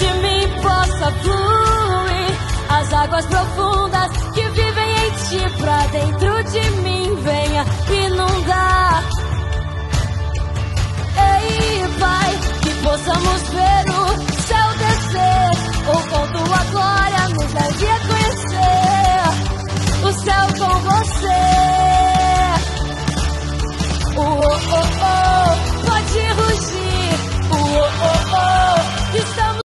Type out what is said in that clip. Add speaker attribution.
Speaker 1: de mim possa fluir as águas profundas que vivem em ti pra dentro de mim venha inundar. Ei, Pai, que possamos ver o céu descer ou com tua glória nos leve a conhecer o céu com você. Oh, oh.